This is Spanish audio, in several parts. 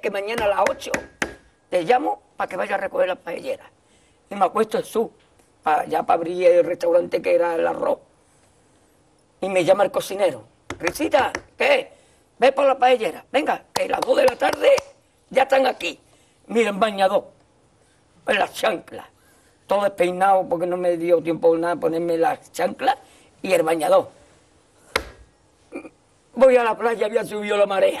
que mañana a las 8 te llamo para que vaya a recoger las paelleras. Y me acuesto en su, pa- ya para abrir el restaurante que era el arroz. Y me llama el cocinero. Risita, ¿qué? Ve por la paellera. Venga, que las 2 de la tarde ya están aquí. Miren, bañador. En las chanclas. Todo despeinado porque no me dio tiempo nada ponerme las chanclas y el bañador. Voy a la playa, había subido la marea.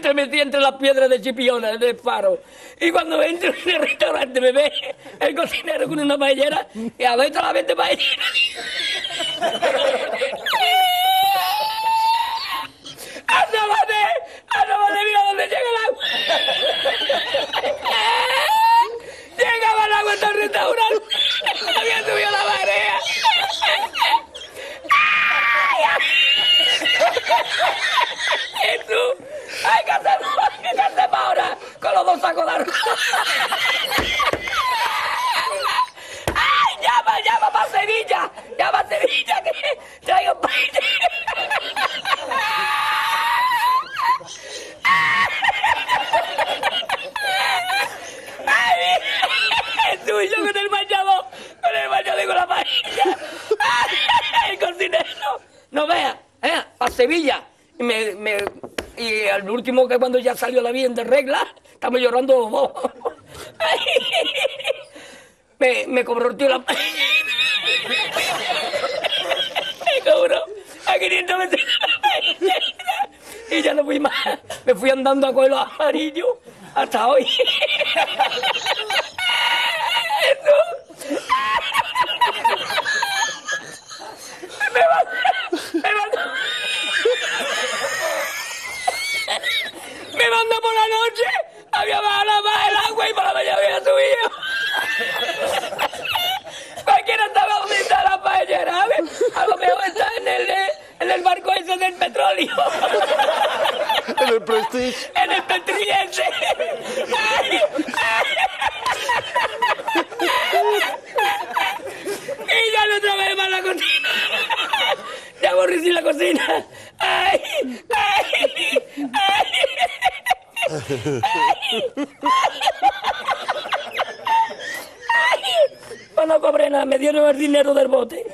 Entremetida entre las piedras de Chipiona, del faro. Y cuando entro en el restaurante me ve el cocinero con una paellera y adentro la vende paellera. ¡Asómate! ¡Asómate! ¡Mira dónde llega el agua! ¡Llegaba el agua hasta el restaurante! ¡Había subido la marea! ¡Jesús! ¡Ay, qué hacemos! ¿Qué hacemos ahora? Con los dos sacos de arroz. ¡Ay, llama, llama para Sevilla! ¡Llama a Sevilla que traigo paella! ¡Ay! Jesús, yo con el bañador, con el bañador y con la paella. ¡Ay, el cocinero! No vea, ¿eh? Para Sevilla. Y, me, me, y al último que cuando ya salió la bien de regla, estamos llorando me, me cobró el tío la. Me cobró a 500 veces. Y ya no fui más. Me fui andando a coger los amarillos hasta hoy. Jesús. Me mandó, me mandó, me mandó por la noche, había bajado más el agua y por la mañana había subido. Cualquiera estaba está la paellera. A lo mejor está en el, en el barco ese del petróleo. En el Prestige. en el petrillense. Ay, y ya no otra vez más la cocina. Ya aborrecí la cocina. Ay, ay, ay. Pues no cobré nada, me dieron el dinero del bote.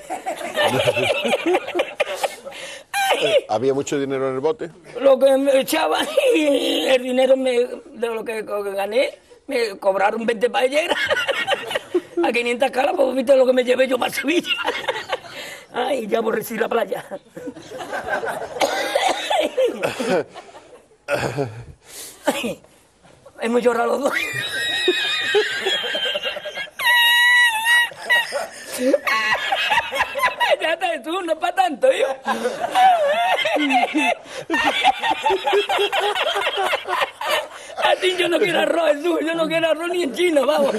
¿Había mucho dinero en el bote? lo que me echaban y el dinero me, de lo que gané, me cobraron 20 paelleras a 500 caras, pues viste lo que me llevé yo para Sevilla. Ay, ya aborrecí la playa. Ay, hemos llorado los dos. Ya está, tú, no es para tanto, yo. A ti yo no quiero arroz, Jesús, yo no quiero arroz ni en chino, vamos.